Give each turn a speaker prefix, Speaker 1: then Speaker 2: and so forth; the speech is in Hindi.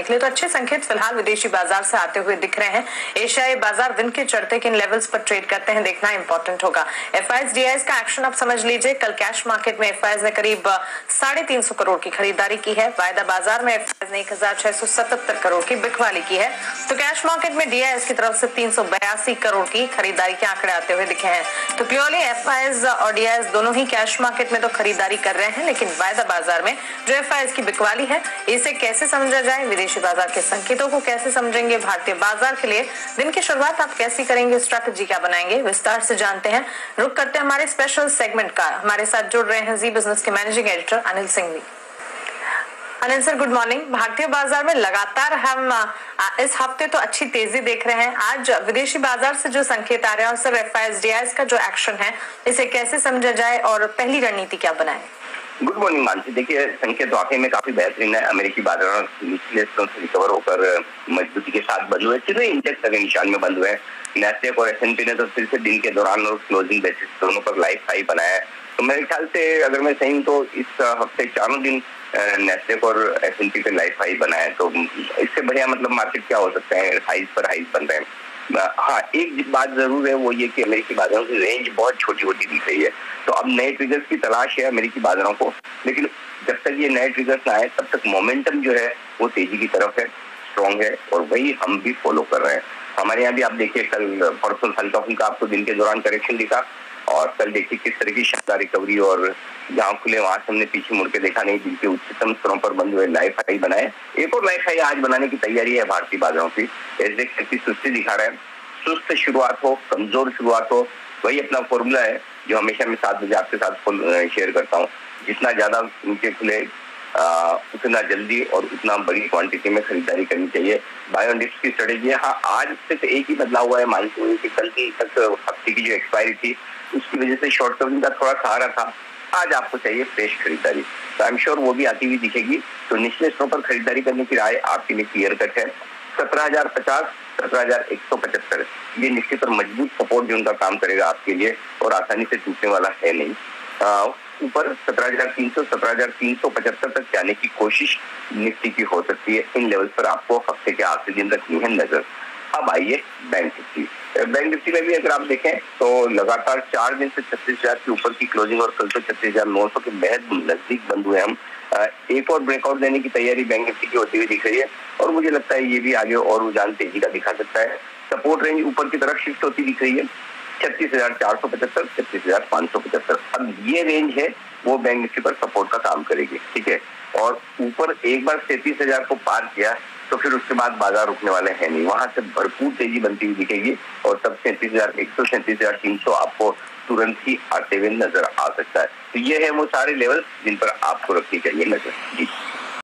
Speaker 1: जाने के लिए तो अच्छे संकेत फ़िलहाल विदेशी बाज़ार से आते हुए दिख रहे हैं। एशियाई बाज़ार दिन के चढ़ते किन लेवल्स पर ट्रेड करते हैं देखना इंपॉर्टेंट होगा। एफ़ का एक्शन आप समझ लीजिए। कल कैश मार्केट में एफ़ ने करीब साढ़े तीन सौ करोड़ की खरीदारी की है। वायदा बाज़ार में एफ़ ने एक हज़ार छह सौ सतहत्तर करोड़ की बिकवाली की है। तो कैश मार्केट में डीआईएस की तरफ़ से तीन सौ बयासी करोड़ की खरीदारी के आंकड़े आते हुए दिखे हैं। तो प्योरली एफ़ और डीआईएस दोनों ही कैश मार्केट में तो खरीदारी कर रहे हैं, लेकिन वायदा बाज़ार में जो एफ़ की बिकवाली है, इसे कैसे समझा जाए? विदेशी बाज़ार के संकेतों को कैसे समझेंगे भारतीय बाज़ार के लिए? दिन की शुरुआत आप कैसी करेंगे? स्ट्रैटेजी क्या बनाएँगे? विस्तार से जानते हैं। रुक करते हैं हमारे स्पेशल सेगमेंट का। हमारे साथ जुड़ रहे हैं जी बिज़नेस के मैनेजिंग एडिटर अनिल सिंह भी अनिल सर गुड मॉर्निंग भारतीय बाज़ार में लगातार हम इस हफ़्ते तो अच्छी तेज़ी देख रहे हैं। आज विदेशी बाज़ार से जो संकेत आ रहे हैं और सर एफ़ का जो एक्शन है, इसे कैसे समझा जाए और पहली रणनीति क्या बनाए?
Speaker 2: गुड मॉर्निंग मानसी देखिए, संकेत वाकई में काफ़ी बेहतरीन है, अमेरिकी बाज़ार निचले स्तरों से रिकवर होकर मजबूती के साथ बंद हुए तीनों इंडेक्स अगर निशान में बंद हुए नेस्टेक और एस ने तो फिर से दिन के दौरान और क्लोजिंग बेसिस दोनों पर लाइफ हाई बनाया है। तो मेरे ख्याल से अगर मैं सही तो इस हफ़्ते चारों दिन नेस्टेक और एस एन पे लाइफ हाई बनाए तो इससे बढ़िया मतलब मार्केट क्या हो सकता है? हाइज पर हाइज बन रहे हैं। हाँ एक बात ज़रूर है, वो ये कि अमेरिकी बाजारों की रेंज बहुत छोटी छोटी दिख रही है। तो अब नए ट्रिगर्स की तलाश है अमेरिकी बाजारों को। लेकिन जब तक ये नए ट्रिगर्स ना आए, तब तक मोमेंटम जो है, वो तेज़ी की तरफ़ है स्ट्रॉन्ग है और वही हम भी फॉलो कर रहे हैं। हमारे यहाँ भी आप देखिए, कल परसों हल्का फुल्का आपको दिन के दौरान करेक्शन दिखा और कल देखिए किस तरह की शानदार रिकवरी और जहाँ खुले, वहाँ से हमने पीछे मुड़ के देखा नहीं, जिनके उच्चतम स्तरों पर बंद हुए लाइफ हाई बनाए। एक और लाइफ हाई आज बनाने की तैयारी है भारतीय बाजारों की। एसडेक्स सुस्ती दिखा रहे हैं। सुस्त शुरुआत हो, कमज़ोर शुरुआत हो वही अपना फॉर्मूला है जो हमेशा मैं सात बजे आपके साथ शेयर करता हूँ। जितना ज़्यादा नीचे खुले उतना जल्दी और उतना बड़ी क्वांटिटी में खरीदारी करनी चाहिए। बायोडिप्स की स्ट्रेटेजी है। हाँ आज सिर्फ़ एक ही बदलाव हुआ है। मानसून की कल की तक हफ़्ते की जो एक्सपायरी थी, उसकी वजह से शॉर्ट टर्म का थोड़ा सहारा था। आज आपको चाहिए फ्रेश खरीदारी। तो आई एम श्योर वो भी आती हुई दिखेगी। तो निचले स्तरों पर खरीदारी करने की राय आपके लिए क्लियर कट है। सत्रह हज़ार पचास, सत्रह हज़ार एक सौ पचहत्तर। ये निश्चित और मज़बूत सपोर्ट जो उनका काम करेगा आपके लिए और आसानी से टूटने वाला है नहीं। ऊपर सत्रह हज़ार तीन सौ, सत्रह हज़ार तीन सौ पचहत्तर तक जाने की कोशिश निफ्टी की हो सकती है। इन लेवल पर आपको हफ़्ते के आखिरी दिन रखनी है नज़र अब आइए बैंक निफ्टी बैंक निफ्टी में भी अगर आप देखें तो लगातार चार दिन से छत्तीस हज़ार के ऊपर की क्लोजिंग और कल तो छत्तीस हज़ार नौ सौ के बेहद नज़दीक बंद हुए हम। एक और ब्रेकआउट देने की तैयारी बैंक निफ्टी की होती हुई दिख रही है और मुझे लगता है ये भी आगे और रुझान तेज़ी का दिखा सकता है। सपोर्ट रेंज ऊपर की तरफ़ शिफ्ट होती दिख रही है। छत्तीस हज़ार चार सौ पचहत्तर, छत्तीस हज़ार पाँच सौ पचहत्तर। अब ये रेंज है, वो बैंक निफ्टी पर सपोर्ट का काम करेगी, ठीक है? और ऊपर एक बार सैंतीस हज़ार को पार किया तो फिर उसके बाद बाज़ार रुकने वाले हैं नहीं। वहाँ से भरपूर तेज़ी बनती हुई दिखेगी और तब सैंतीस हज़ार, एक सौ सैंतीस हज़ार तीन सौ आपको तुरंत ही आते हुए नज़र आ सकता है। तो ये है वो सारे लेवल जिन पर आपको रखनी चाहिए नज़र। जी।